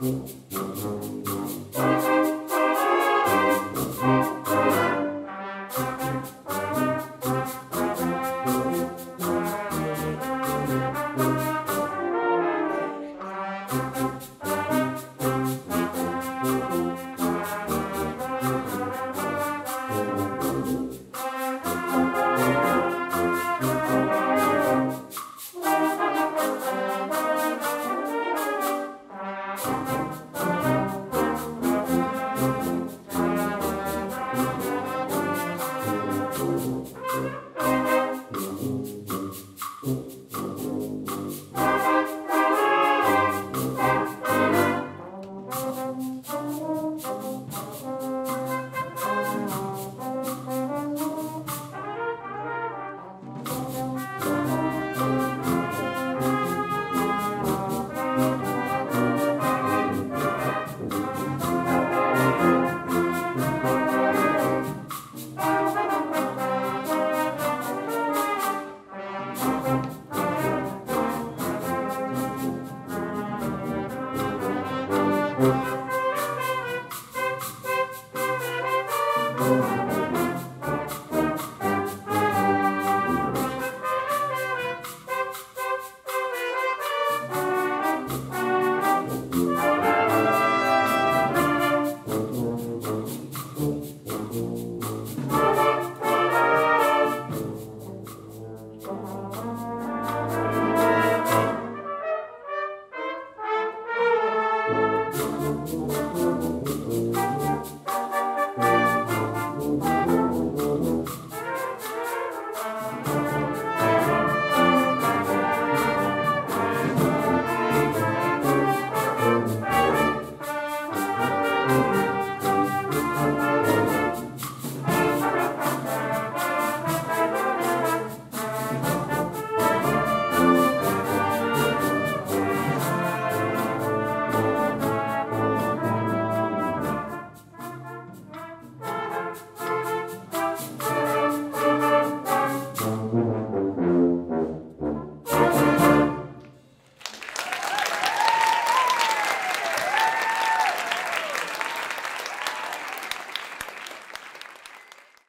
Thank